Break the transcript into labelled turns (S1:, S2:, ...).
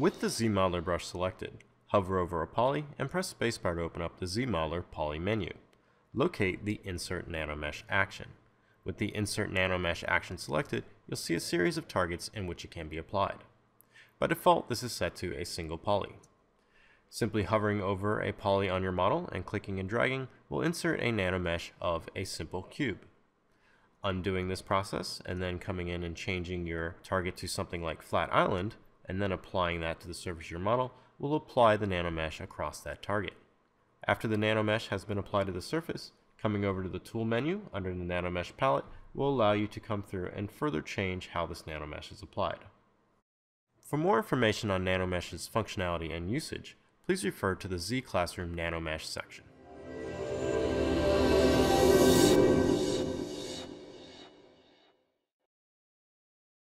S1: With the ZModeler brush selected, hover over a poly and press spacebar to open up the ZModeler poly menu. Locate the Insert Nanomesh action. With the Insert Nanomesh action selected, you'll see a series of targets in which it can be applied. By default, this is set to a single poly. Simply hovering over a poly on your model and clicking and dragging will insert a nanomesh of a simple cube. Undoing this process and then coming in and changing your target to something like flat island and then applying that to the surface of your model will apply the nanomesh across that target. After the nanomesh has been applied to the surface, coming over to the tool menu under the nanomesh palette will allow you to come through and further change how this nanomesh is applied. For more information on nanomesh's functionality and usage, please refer to the ZClassroom Nanomesh section.